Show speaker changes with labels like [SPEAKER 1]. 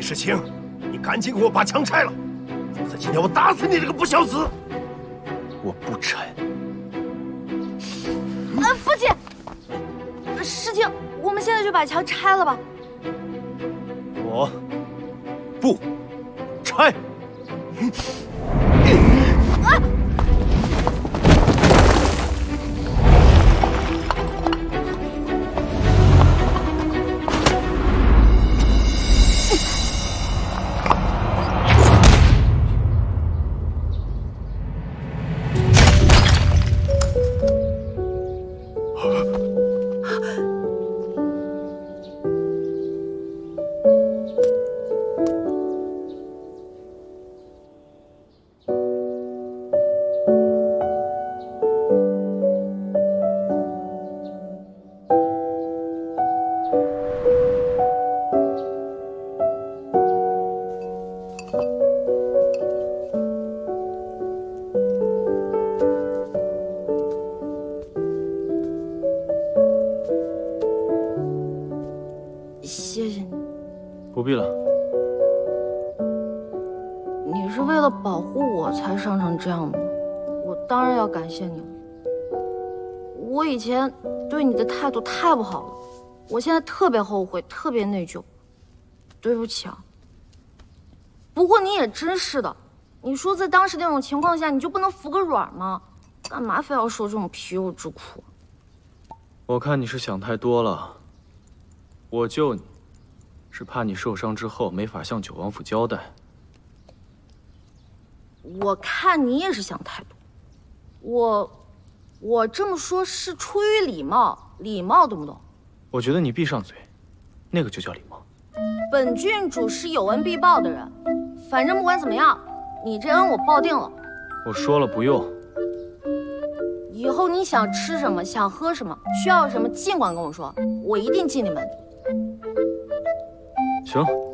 [SPEAKER 1] 世清，你赶紧给我把墙拆了，否则今天我打死你这个不孝子！
[SPEAKER 2] 我不拆。
[SPEAKER 3] 呃，父亲，世清，我们现在就把墙拆了吧。
[SPEAKER 1] 我不拆。啊！
[SPEAKER 3] 谢谢你，
[SPEAKER 2] 不必了。
[SPEAKER 3] 你是为了保护我才伤成这样的，我当然要感谢你了。我以前对你的态度太不好了，我现在特别后悔，特别内疚，对不起啊。不过你也真是的，你说在当时那种情况下，你就不能服个软吗？干嘛非要受这种皮肉之苦？
[SPEAKER 2] 我看你是想太多了。我救你，是怕你受伤之后没法向九王府交代。
[SPEAKER 3] 我看你也是想太多。我，我这么说是出于礼貌，礼貌懂不懂？
[SPEAKER 2] 我觉得你闭上嘴，那个就叫礼貌。
[SPEAKER 3] 本郡主是有恩必报的人，反正不管怎么样，你这恩我报定了。
[SPEAKER 2] 我说了不用。
[SPEAKER 3] 以后你想吃什么，想喝什么，需要什么，尽管跟我说，我一定尽你门。
[SPEAKER 2] 行。